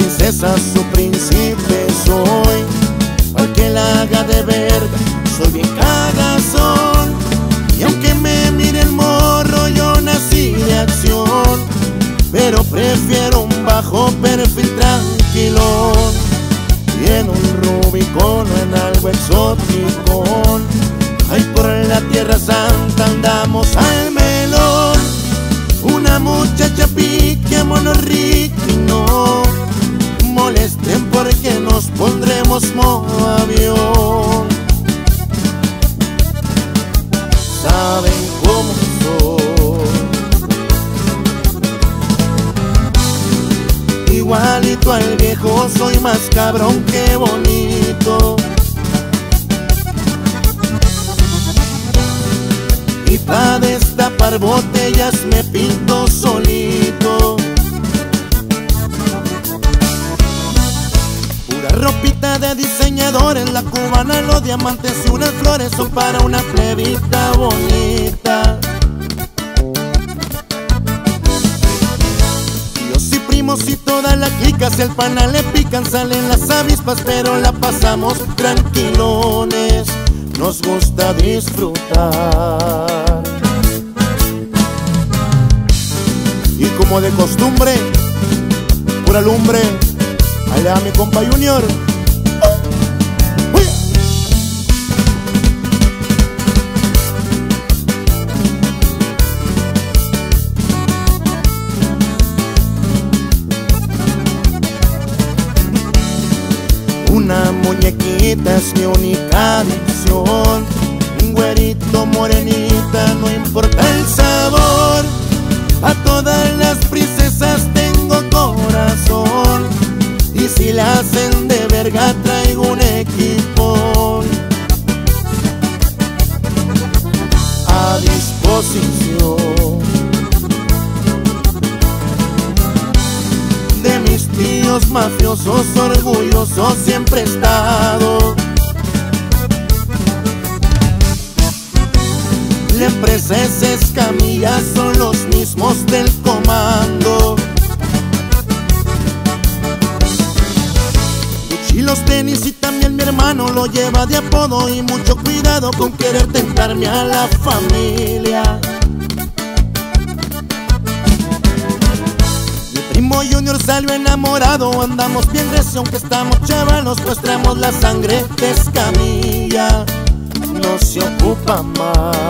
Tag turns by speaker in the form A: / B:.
A: princesa, su príncipe soy. Al que la haga de verga, soy bien cagazón. Y aunque me mire el morro, yo nací de acción. Pero prefiero un bajo perfil tranquilón. Modo avión. Saben cómo soy. Igualito al viejo, soy más cabrón que bonito. Y pa' destapar botellas me pinto solito de diseñadores La cubana, los diamantes y unas flores Son para una plebita bonita Tíos y primos y todas las clicas El pana le pican, salen las avispas Pero la pasamos tranquilones nos gusta disfrutar. Y como de costumbre, pura lumbre, allá mi compa Junior. Una muñequita es mi única adicción Un güerito morenita, mafiosos, orgullosos siempre he estado. La empresa es son los mismos del comando. Y los tenis y también mi hermano lo lleva de apodo y mucho cuidado con querer tentarme a la familia. Primo Junior salió enamorado Andamos bien recio aunque estamos chavalos Pues traemos la sangre de escamilla. No se ocupa más